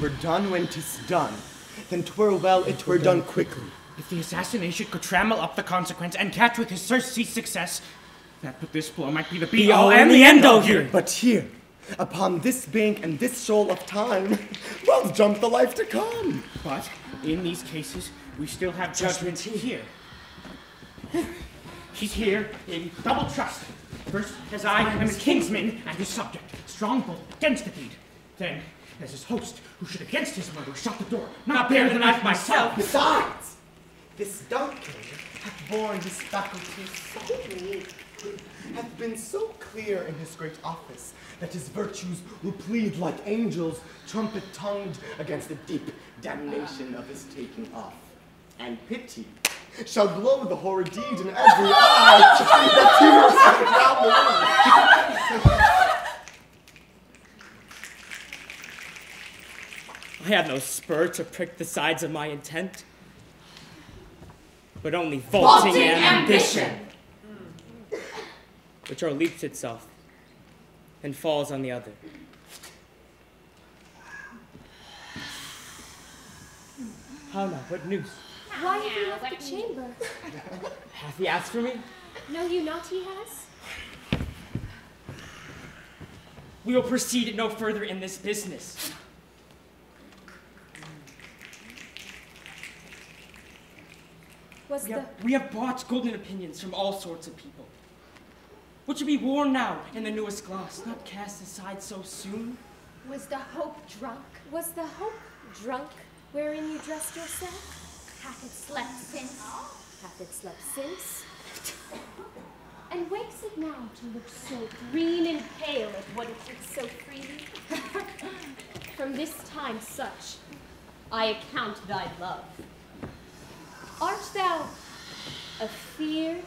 were done when 'tis done, then 'twere well it were done quickly. If the assassination could trammel up the consequence and catch with his surcease success, that with this blow might be the be all and the end all here. But here, upon this bank and this shoal of time, well jump the life to come. But in these cases, we still have judgment here. He's here in double trust. First, as I am his kinsman and his subject, strong against the deed. Then, as his host, who should against his murder shut the door, not bear the knife myself. Besides, this Duncan hath borne his faculties so meek, hath been so clear in his great office, that his virtues will plead like angels, trumpet-tongued against the deep damnation of his taking off. And pity shall glow the horrid deed in every eye, the tears round the room. I have no spur to prick the sides of my intent, but only vaulting, Vaulting ambition, ambition. which o'erleaps itself and falls on the other. How now? What news? Why have you left the chamber? Hath he asked for me? Know you not he has? We will proceed no further in this business. Was We the have, we have bought golden opinions from all sorts of people, which should be worn now in the newest gloss, not cast aside so soon. was the hope drunk? Was the hope drunk wherein you dressed yourself? Hath it slept since? Hath it slept since? And wakes it now to look so green and pale at what it did so freely? From this time such, I account thy love. Art thou afeared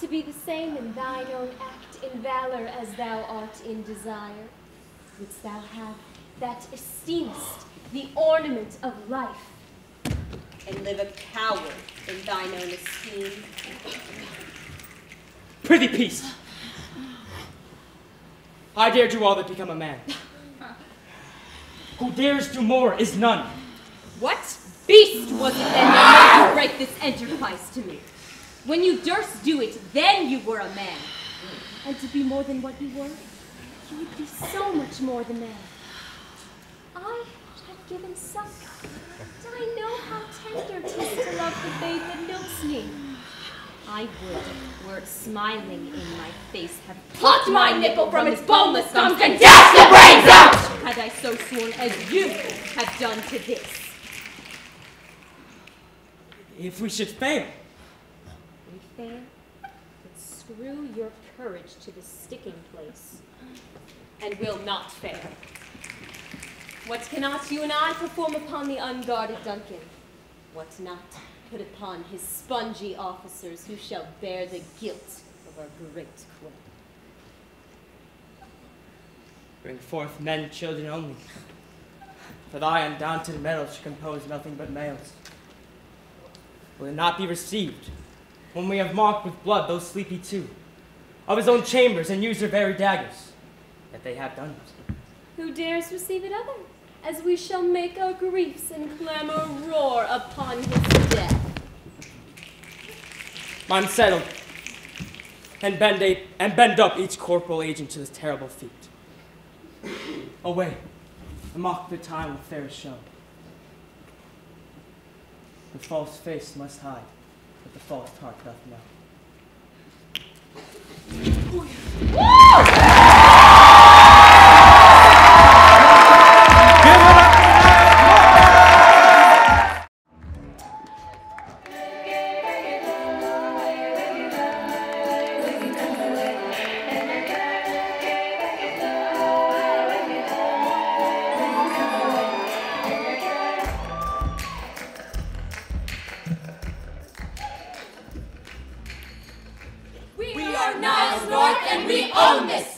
to be the same in thine own act in valor as thou art in desire? Wouldst thou have that esteemest the ornament of life? and live a coward in thine own esteem. Prithee, peace! I dare do all that become a man. Who dares do more is none. What beast was it then this enterprise to me? When you durst do it, then you were a man. And to be more than what you were, you would be so much more than man. I have given suck. I know how tender 'tis to love the babe that milks me? I would, were smiling in my face, have plucked my nipple from its boneless gums and dashed the brains out! Had I so sworn as you have done to this. If we should fail, We fail, but screw your courage to the sticking place, and we'll not fail. What cannot you and I perform upon the unguarded Duncan? What not put upon his spongy officers who shall bear the guilt of our great queen? bring forth men, children only. For thy undaunted mettle should compose nothing but males. Will it not be received when we have marked with blood those sleepy two of his own chambers and used their very daggers that they have done it? Who dares receive it other? As we shall make our griefs and clamor roar upon his death. I'm settled. And bend, a, and bend up each corporal agent to this terrible feat. Away, and mock the time with fairest show. The false face must hide, but the false heart doth know. and we own this.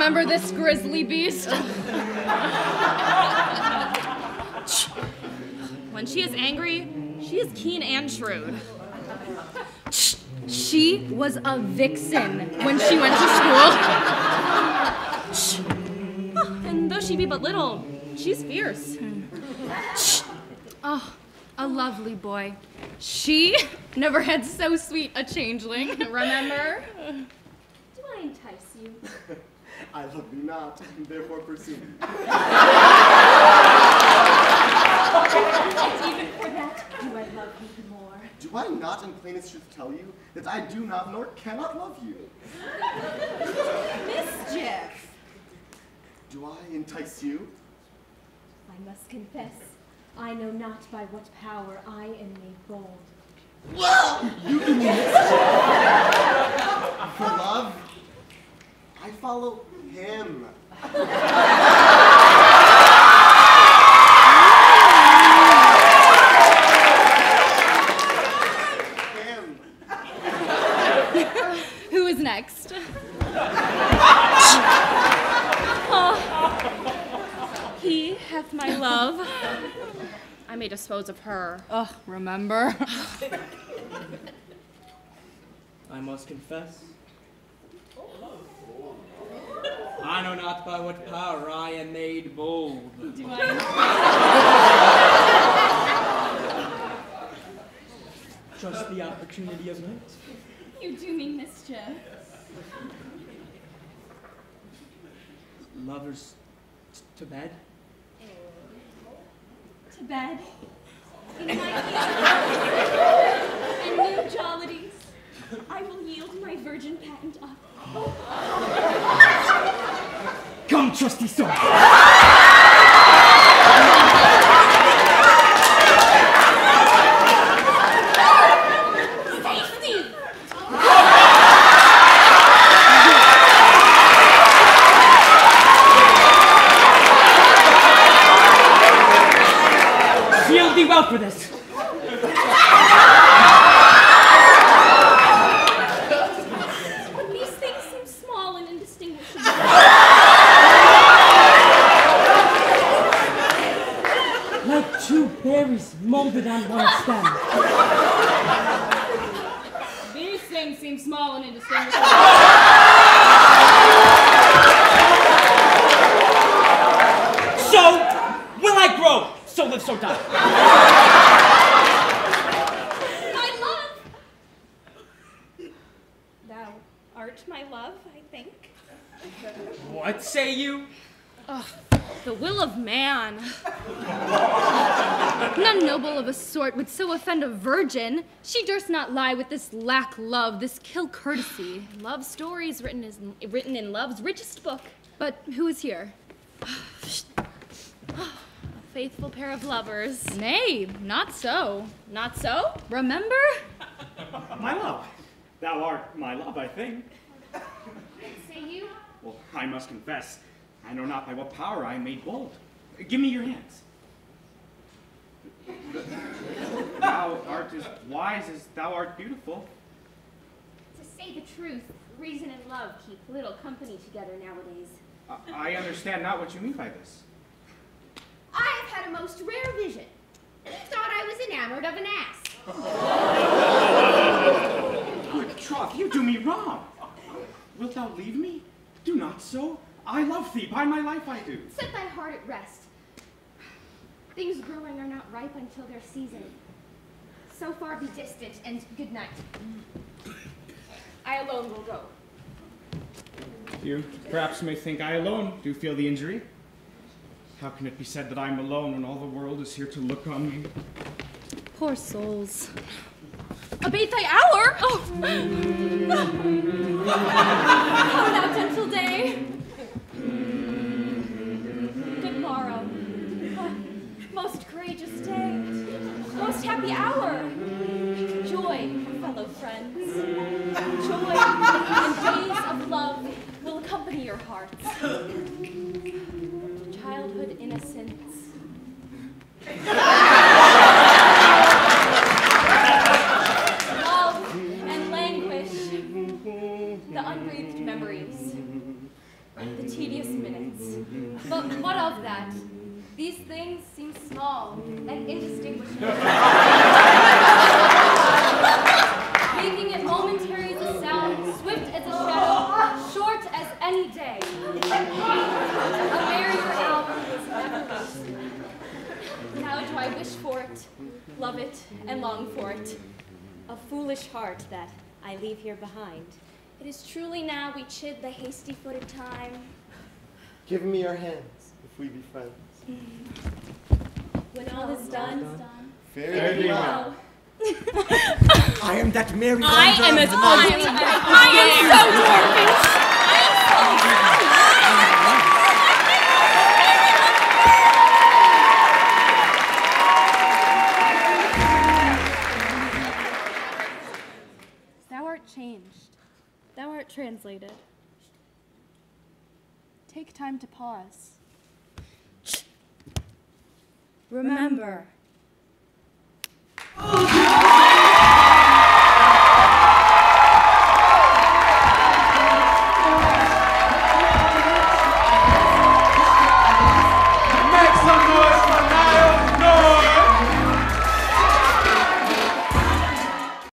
Remember this grizzly beast? when she is angry, she is keen and shrewd. She was a vixen when she went to school. And though she be but little, she's fierce. Oh, a lovely boy. She never had so sweet a changeling, remember? Do I entice you? I love thee not, and therefore pursue me. Even for that, do I love you more? Do I not in plainest truth tell you that I do not nor cannot love you? Mischief! Do I entice you? I must confess, I know not by what power I am made bold. You do mischief. For love, I follow him. Him. Who is next? Oh, he hath my love. I may dispose of her. Oh, remember? I must confess. I know not by what power I am made bold. Do I? Trust the opportunity of night. You do me mischief. Lovers to bed. To bed. In my and new jollities, I will yield my virgin patent up. Trusty sword. Safety! Shield thee well for this. These things seem small and indistinguishable. Like two berries molded on one stem. These things seem small and indistinguishable. So will I grow, so live, so die. My love! Thou art my love, I think. What say you? The will of man. None noble of a sort would so offend a virgin. She durst not lie with this lack love, this kill courtesy. Love stories written, is, written in love's richest book. But who is here? A faithful pair of lovers. Nay, not so. Not so? Remember? My love. Thou art my love, I think. Say you? Well, I must confess, I know not by what power I am made bold. Give me your hands. Thou art as wise as thou art beautiful. To say the truth, reason and love keep little company together nowadays. I, I understand not what you mean by this. I have had a most rare vision. Thought I was enamored of an ass. Good troth, you do me wrong. Wilt thou leave me? Do not so. I love thee, by my life I do. Set thy heart at rest. Things growing are not ripe until their season. So far be distant, and good night. I alone will go. You perhaps may think I alone do feel the injury. How can it be said that I'm alone when all the world is here to look on me? Poor souls. Abate thy hour! Oh! any day. A merrier hour was never wasted. Now do I wish for it, love it, and long for it. A foolish heart that I leave here behind. It is truly now we chid the hasty-footed time. Give me your hands if we be friends. When all is done, Fare thee well. well. I am that Mary I am as ugly. I am so dwarfish. Thou art changed. Thou art translated. Take time to pause. Remember,